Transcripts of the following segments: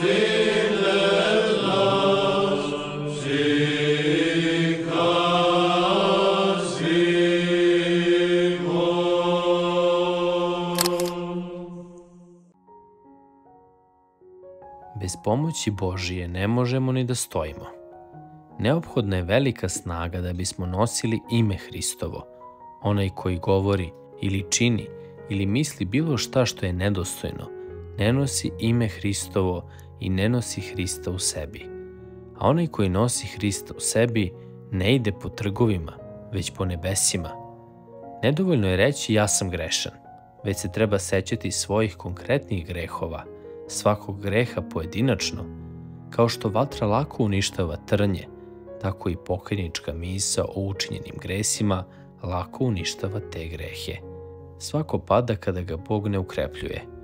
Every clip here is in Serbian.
Bez pomoći Božije ne možemo ni da stojimo. Neophodna je velika snaga da bismo nosili ime Hristovo, onaj koji govori ili čini ili misli bilo šta što je nedostojno – ne nosi ime Hristovo i ne nosi Hrista u sebi. A onaj koji nosi Hrista u sebi ne ide po trgovima, već po nebesima. Nedovoljno je reći ja sam grešan, već se treba sećati svojih konkretnih grehova, svakog greha pojedinačno, kao što vatra lako uništava trnje, tako i pokajnička misa o učinjenim gresima lako uništava te grehe. Svako pada kada ga Bog ne ukrepljuje.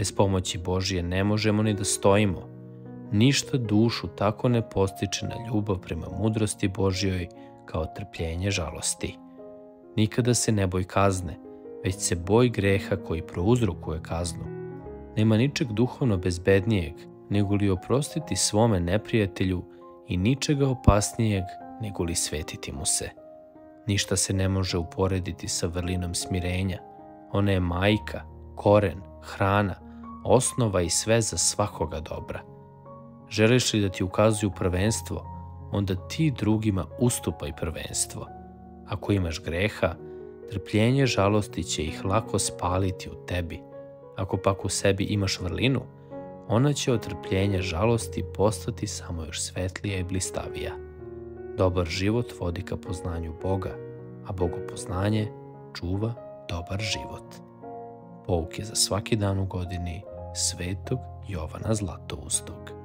Bez pomoći Božije ne možemo ni da stojimo. Ništa dušu tako ne postiče na ljubav prema mudrosti Božjoj kao trpljenje žalosti. Nikada se ne boj kazne, već se boj greha koji prouzrokuje kaznu. Nema ničeg duhovno bezbednijeg nego li oprostiti svome neprijatelju i ničega opasnijeg nego li svetiti mu se. Ništa se ne može uporediti sa vrlinom smirenja. Ona je majka, koren, hrana, osnova i sve za svakoga dobra. Želiš li da ti ukazuju prvenstvo, onda ti drugima ustupaj prvenstvo. Ako imaš greha, trpljenje žalosti će ih lako spaliti u tebi. Ako pak u sebi imaš vrlinu, ona će od trpljenja žalosti postati samo još svetlija i blistavija. Dobar život vodi ka poznanju Boga, a bogopoznanje čuva dobar život. Pouke za svaki dan u godini svetog Jovana Zlatoustog.